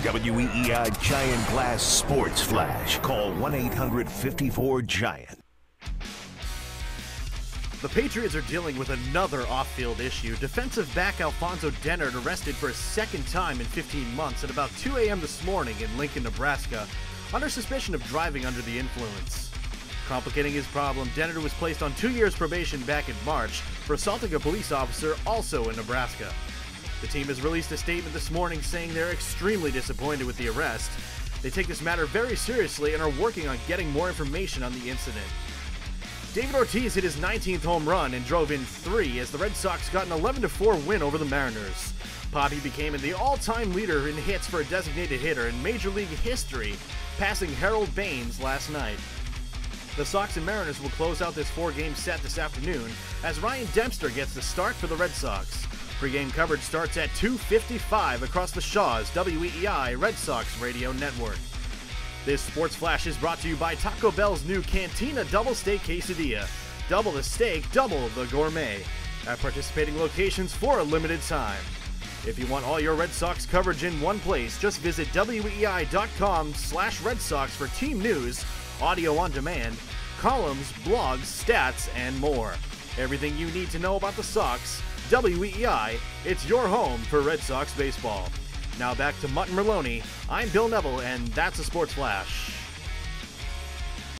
WEEI Giant Glass Sports Flash. Call 1 800 54 Giant. The Patriots are dealing with another off field issue. Defensive back Alfonso Dennard arrested for a second time in 15 months at about 2 a.m. this morning in Lincoln, Nebraska, under suspicion of driving under the influence. Complicating his problem, Dennard was placed on two years probation back in March for assaulting a police officer also in Nebraska. The team has released a statement this morning saying they're extremely disappointed with the arrest. They take this matter very seriously and are working on getting more information on the incident. David Ortiz hit his 19th home run and drove in three as the Red Sox got an 11 4 win over the Mariners. Papi became the all time leader in hits for a designated hitter in Major League history, passing Harold Baines last night. The Sox and Mariners will close out this four game set this afternoon as Ryan Dempster gets the start for the Red Sox. Pre-game coverage starts at 2.55 across the Shaw's WEEI Red Sox radio network. This Sports Flash is brought to you by Taco Bell's new Cantina Double Steak Quesadilla. Double the steak, double the gourmet. At participating locations for a limited time. If you want all your Red Sox coverage in one place, just visit weei.com slash Red Sox for team news, audio on demand, columns, blogs, stats, and more. Everything you need to know about the Sox, WEEI, it's your home for Red Sox baseball. Now back to Mutt and. I'm Bill Neville, and that's a Sports Flash.